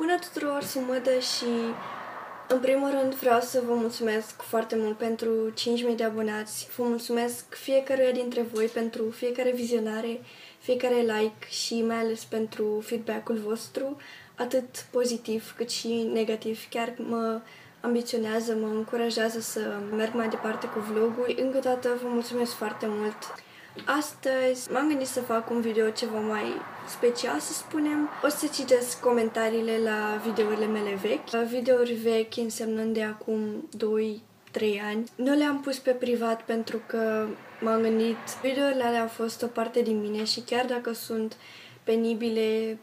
Bună tuturor, sunt Mădă și în primul rând vreau să vă mulțumesc foarte mult pentru 5.000 de abonați. Vă mulțumesc fiecare dintre voi pentru fiecare vizionare, fiecare like și mai ales pentru feedback-ul vostru, atât pozitiv cât și negativ. Chiar mă ambiționează, mă încurajează să merg mai departe cu vlogul. Încă o dată vă mulțumesc foarte mult. Astăzi m-am gândit să fac un video ceva mai special, să spunem. O să citesc comentariile la videourile mele vechi. Videouri vechi însemnând de acum 2 3 ani. Nu le-am pus pe privat pentru că m-am gândit, videourile alea au fost o parte din mine și chiar dacă sunt penibile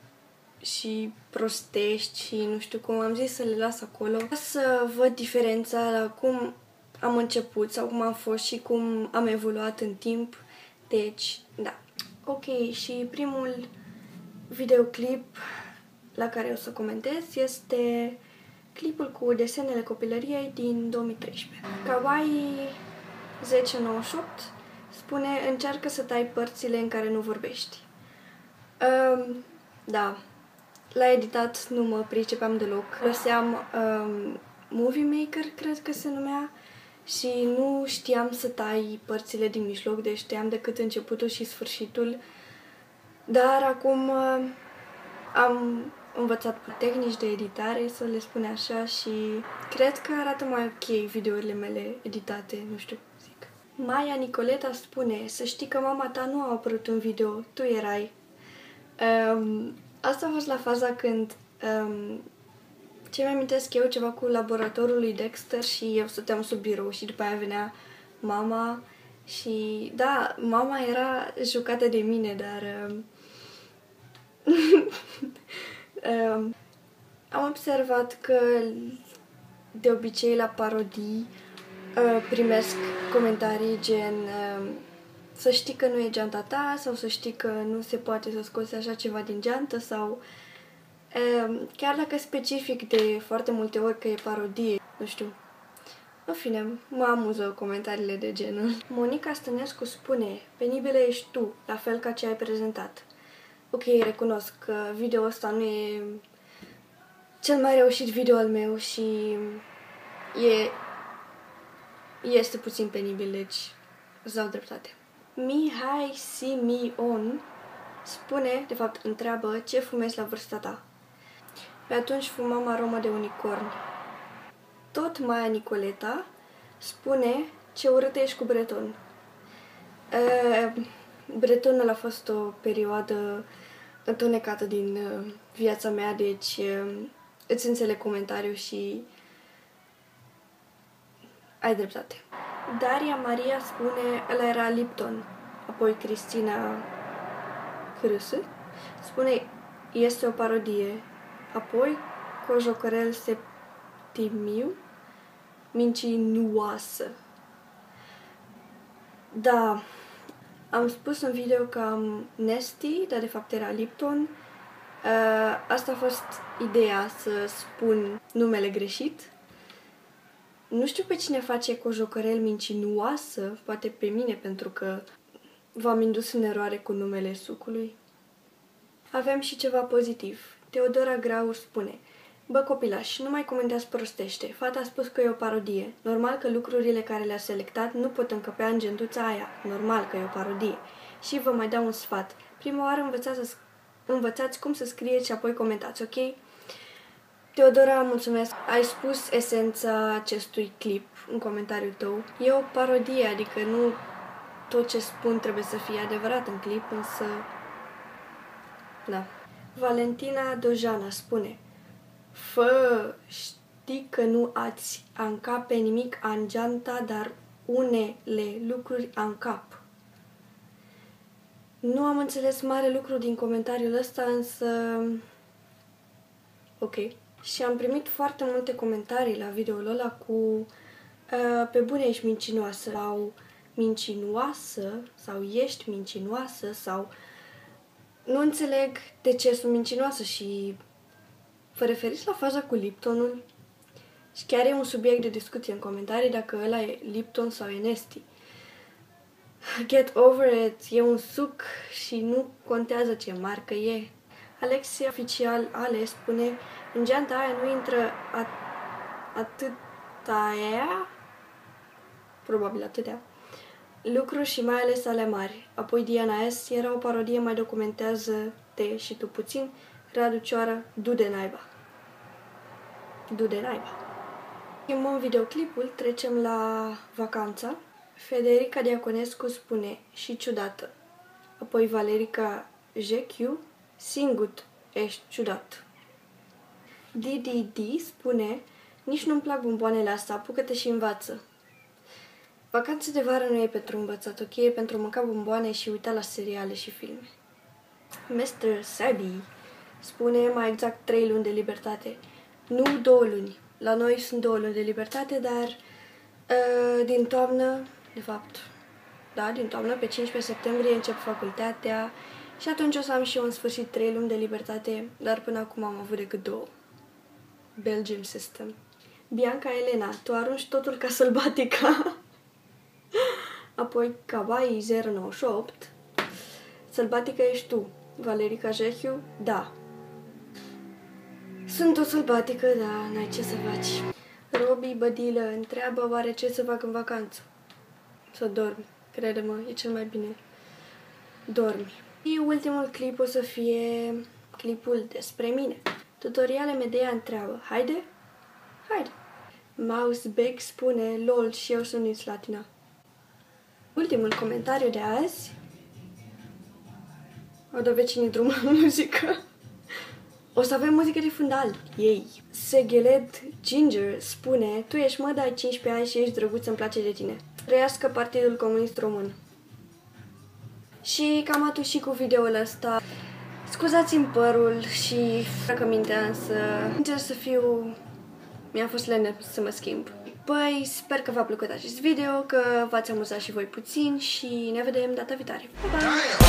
și prostești și nu știu cum, am zis să le las acolo ca să văd diferența la cum am început sau cum am fost și cum am evoluat în timp deci, da. Ok, și primul videoclip la care o să comentez este clipul cu desenele copilăriei din 2013. Kawaii 1098 spune încearcă să tai părțile în care nu vorbești. Um, da, la editat nu mă pricepeam deloc. Lăseam um, Movie Maker, cred că se numea, și nu știam să tai părțile din mijloc, deci știam decât începutul și sfârșitul. Dar acum uh, am învățat tehnici de editare, să le spun așa, și cred că arată mai ok videourile mele editate, nu știu zic. Maia Nicoleta spune, să știi că mama ta nu a apărut în video, tu erai. Um, asta a fost la faza când um, ce mi amintesc eu ceva cu laboratorul lui Dexter și eu stăteam sub birou și după aia venea mama și da, mama era jucată de mine, dar um, um, am observat că de obicei la parodii uh, primesc comentarii gen uh, să știi că nu e geanta ta sau să știi că nu se poate să scoți așa ceva din geantă sau uh, Ehm, chiar dacă specific de foarte multe ori că e parodie, nu știu. În fine, mă amuză comentariile de genul. Monica Stănescu spune, penibilă ești tu, la fel ca ce ai prezentat. Ok, recunosc că video ăsta nu e cel mai reușit video al meu și e este puțin penibil, deci îți dau dreptate. Mihai Simion spune, de fapt întreabă, ce fumezi la vârsta ta? Pe atunci fumam aromă de unicorn. Tot Maia Nicoleta spune ce urât ești cu Breton. Uh, Bretonul a fost o perioadă întunecată din uh, viața mea, deci uh, îți înțeleg comentariu și ai dreptate. Daria Maria spune, ăla era Lipton. Apoi Cristina Crâsă spune, este o parodie. Apoi, Cojocorel septimiu, mincinoasă. Da, am spus în video că am Nesty, dar de fapt era Lipton. Uh, asta a fost ideea să spun numele greșit. Nu știu pe cine face Cojocorel mincinoasă, poate pe mine, pentru că v-am indus în eroare cu numele sucului. Avem și ceva pozitiv. Teodora Grau spune Bă, copilaș, nu mai comentați prostește. Fata a spus că e o parodie. Normal că lucrurile care le-a selectat nu pot încăpea în gentuța aia. Normal că e o parodie. Și vă mai dau un sfat. Prima oară învățați, să, învățați cum să scrieți și apoi comentați, ok? Teodora, mulțumesc. Ai spus esența acestui clip în comentariul tău. E o parodie, adică nu tot ce spun trebuie să fie adevărat în clip, însă... Da. Valentina Dojana spune Fă, știi că nu ați anca pe nimic în geanta, dar unele lucruri în cap. Nu am înțeles mare lucru din comentariul ăsta, însă... Ok. Și am primit foarte multe comentarii la videoul ăla cu uh, pe bune ești mincinoasă sau mincinoasă sau ești mincinoasă sau nu înțeleg de ce sunt mincinoasă și vă referiți la faza cu Liptonul? Și chiar e un subiect de discuție în comentarii dacă ăla e Lipton sau e Nesti. Get over it, e un suc și nu contează ce marcă e. Alexia oficial Ale spune în geanta aia nu intră at atâta aia, probabil atâtea, lucruri și mai ales ale mari. Apoi Diana S. era o parodie mai documentează te și tu puțin, Radu Cioară, du de naiba. Du de naiba. Schimbăm videoclipul, trecem la vacanța. Federica Diaconescu spune și ciudată. Apoi Valerica Jechiu, singut, ești ciudat. DDD spune, nici nu-mi plac bomboanele astea, apucă-te și învață. Vacanța de vară nu e pentru învățat, ok? E pentru mânca bomboane și uita la seriale și filme. Mr. Sabi spune mai exact trei luni de libertate. Nu două luni. La noi sunt două luni de libertate, dar uh, din toamnă, de fapt, da, din toamnă, pe 15 septembrie încep facultatea și atunci o să am și eu în sfârșit trei luni de libertate, dar până acum am avut decât două. Belgium System. Bianca Elena, tu arunci totul ca sălbatica. Apoi Kawaii 098. Sălbatică ești tu. Valerica Jehiu, da. Sunt o sălbatică, da, n-ai ce să faci. Robi Bădilă întreabă oare ce să fac în vacanță. Să dormi. Crede-mă, e cel mai bine. Dormi. Și ultimul clip o să fie clipul despre mine. Tutoriale Medea întreabă, haide? Haide. Mouse Big spune, lol, și eu sunt din Slatina. Ultimul comentariu de azi. Au dat vecinii drumul la muzică. O să avem muzică de fundal. Ei. Segheled Ginger spune, tu ești mă, ai 15 ani și ești drăguț, îmi place de tine. Trăiască Partidul Comunist Român. Și cam atât și cu videoul ăsta. Scuzați-mi părul și dacă mintea însă încerc să fiu... Mi-a fost lene să mă schimb. Păi, sper că v-a plăcut acest video, că v-ați amuzat și voi puțin și ne vedem data viitoare. Pa, pa!